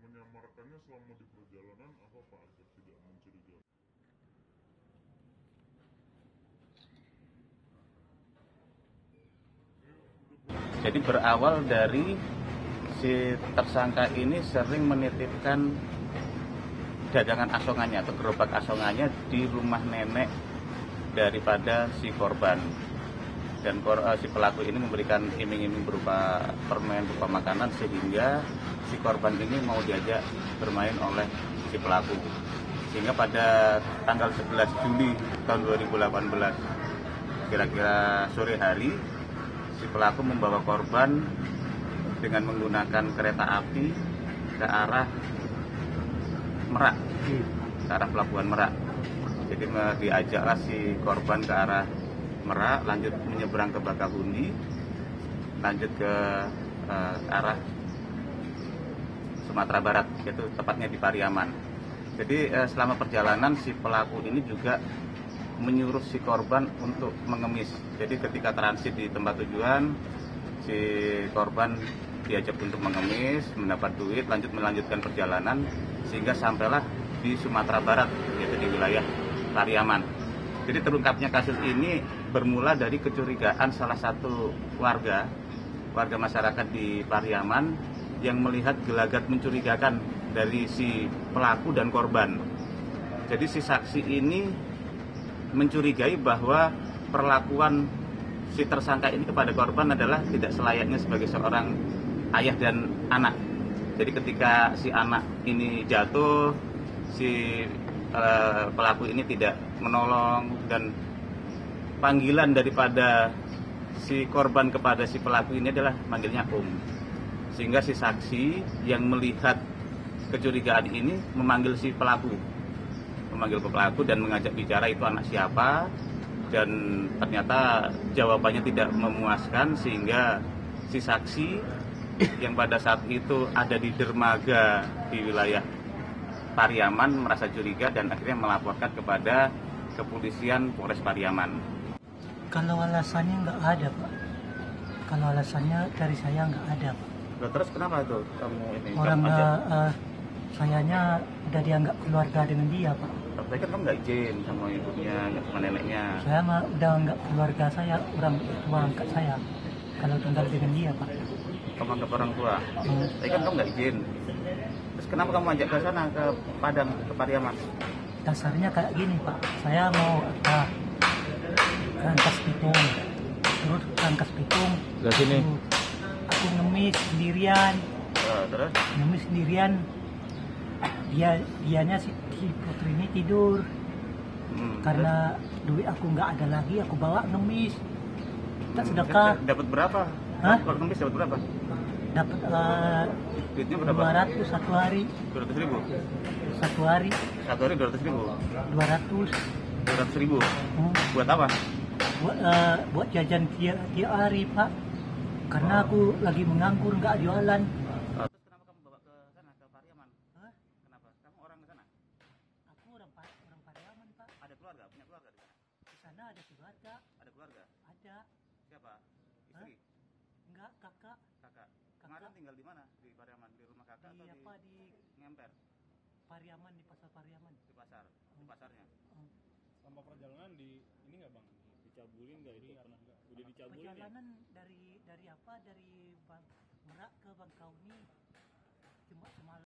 ya menyamarkannya selama di perjalanan apa pak agar tidak mencurigakan Jadi berawal dari si tersangka ini sering menitipkan dagangan asongannya atau gerobak asongannya di rumah nenek daripada si korban. Dan eh, si pelaku ini memberikan iming-iming berupa permen, berupa makanan sehingga si korban ini mau diajak bermain oleh si pelaku. Sehingga pada tanggal 11 Juli tahun 2018 kira-kira sore hari si pelaku membawa korban dengan menggunakan kereta api ke arah Merak, ke arah pelabuhan Merak. Jadi diajaklah si korban ke arah Merak, lanjut menyeberang ke Bakahuni, lanjut ke eh, arah Sumatera Barat, yaitu tepatnya di Pariaman. Jadi eh, selama perjalanan si pelaku ini juga menyuruh si korban untuk mengemis. Jadi ketika transit di tempat tujuan, si korban diajak untuk mengemis, mendapat duit, lanjut melanjutkan perjalanan sehingga sampailah di Sumatera Barat, yaitu di wilayah Pariaman. Jadi terungkapnya kasus ini bermula dari kecurigaan salah satu warga, warga masyarakat di Pariaman yang melihat gelagat mencurigakan dari si pelaku dan korban. Jadi si saksi ini mencurigai bahwa perlakuan si tersangka ini kepada korban adalah tidak selayaknya sebagai seorang ayah dan anak. Jadi ketika si anak ini jatuh, si eh, pelaku ini tidak menolong dan panggilan daripada si korban kepada si pelaku ini adalah manggilnya om. Sehingga si saksi yang melihat kecurigaan ini memanggil si pelaku memanggil ke pelaku dan mengajak bicara itu anak siapa dan ternyata jawabannya tidak memuaskan sehingga si saksi yang pada saat itu ada di dermaga di wilayah Pariaman merasa curiga dan akhirnya melaporkan kepada kepolisian Polres Pariaman. Kalau alasannya nggak ada pak. Kalau alasannya dari saya nggak ada pak. Loh, terus kenapa tuh kamu ini? Orang kamu eh, eh, sayanya udah dianggap keluarga dengan dia pak. Tapi kan kamu nggak izin sama ibunya, nggak sama neneknya. Saya mah udah anggap keluarga saya orang tua angkat saya. Kalau tinggal dengan dia pak. Kamu anggap orang tua. Hmm. Tapi kan kamu nggak izin. Terus kenapa kamu ajak ke sana ke Padang ke Pariaman? Dasarnya kayak gini pak. Saya mau apa? Rangkas pitung. Terus rangkas pitung. Ke sini. Aku, aku ngemis sendirian. Eh, terus? ngemis sendirian dia dianya si, si putri ini tidur Hmm, karena duit aku nggak ada lagi aku bawa ngemis kita terus? sedekah Hmm, Dapat berapa? Hah? Kalau ngemis dapat berapa? dapat eh, Duitnya berapa? 200 satu hari 200 ribu. satu hari Satu hari 200 ribu. 200 200 ribu. Hmm, Buat apa? Buat eh, buat jajan tiap tiap hari pak karena aku lagi menganggur nggak jualan Terus kenapa kamu bawa ke sana ke Pariaman? Kenapa? Kamu orang ke sana? aku orang Pa- orang Pariaman pak Ada keluarga? Punya keluarga di sana? di sana ada keluarga Ada keluarga? ada Siapa? Istri? enggak kakak Kakak? Kemarin tinggal di mana? Di Pariaman? Di rumah kakak di atau apa di di Ngemper? Pariaman di pasar Pariaman Di pasar? Di pasarnya? Selama perjalanan di ini nggak bang? Dicabulin nggak itu pernah nggak? Udah dicabulin ya? perjalanan dari dari apa dari Bang Merak ke Bangkauni cuma semalam